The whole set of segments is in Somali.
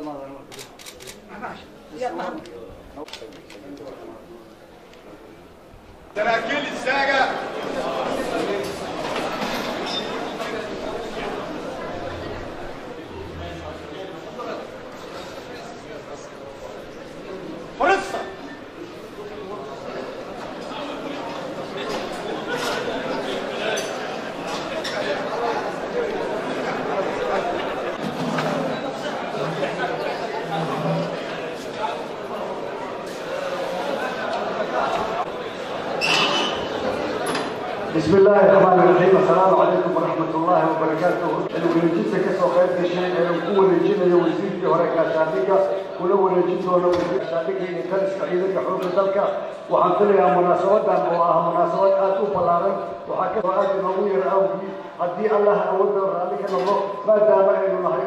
సమాధానం Será que bismi illaahi raxmaani raxiim assalaamu calaykum waraxmatullaahi wabarakaatuh alwareejinta ka soo qayb gashay ee uu ku wareejinayo wasiirkii hore gaashaandhigga kuna wareejin doono gaashaandhigga iyo taliska ciidanka xoogga dalka waxaan filayaa munaasabadan oo ah munaasabad aad u ballaaran waxaa ka soo aad inoogu yar awgii haddii allah awoodda raalli ka noqdo maadaama aynu nahay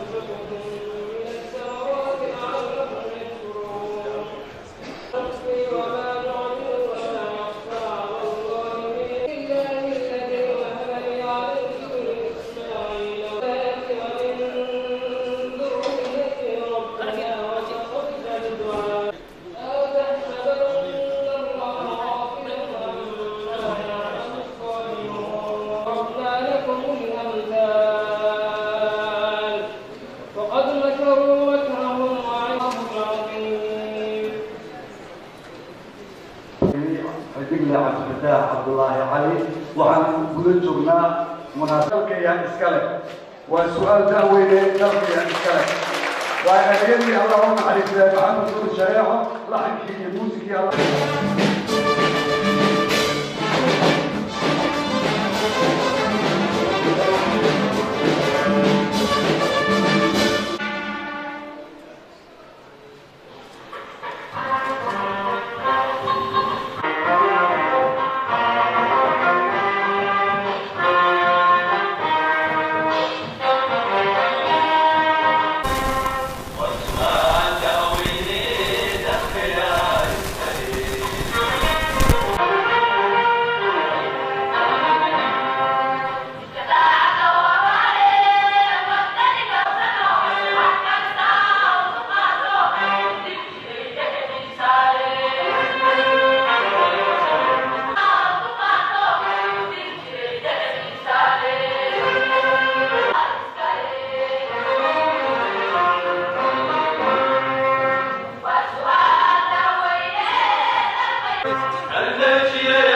cabdulaahi cali waxaan guda joognaa munaasabka yaa iskale waa su'aal daaweyne dalka yaa iskale waa ereyadii allah u naxariistay maxamed nuur shareeco laxankii iyo muusikii الناشئات